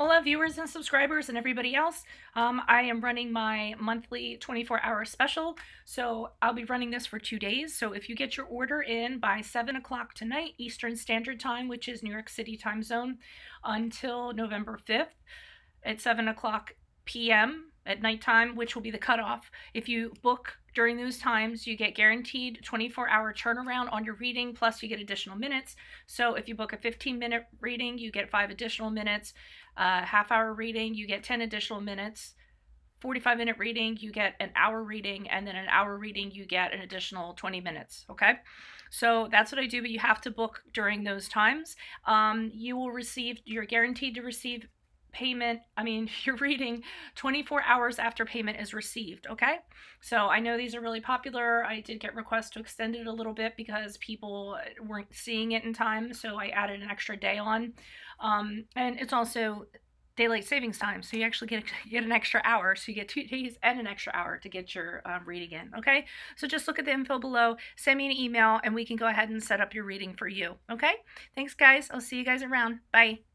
Hola, viewers and subscribers and everybody else. Um, I am running my monthly 24 hour special. So I'll be running this for two days. So if you get your order in by 7 o'clock tonight, Eastern Standard Time, which is New York City time zone, until November 5th at 7 o'clock p.m., at nighttime, which will be the cutoff. If you book during those times, you get guaranteed 24 hour turnaround on your reading, plus you get additional minutes. So if you book a 15 minute reading, you get five additional minutes. Uh, half hour reading, you get 10 additional minutes. 45 minute reading, you get an hour reading, and then an hour reading, you get an additional 20 minutes. Okay. So that's what I do, but you have to book during those times. Um, you will receive, you're guaranteed to receive payment, I mean, you're reading 24 hours after payment is received, okay? So I know these are really popular. I did get requests to extend it a little bit because people weren't seeing it in time, so I added an extra day on. Um, and it's also daylight savings time, so you actually get, get an extra hour. So you get two days and an extra hour to get your uh, reading in, okay? So just look at the info below, send me an email, and we can go ahead and set up your reading for you, okay? Thanks, guys. I'll see you guys around. Bye.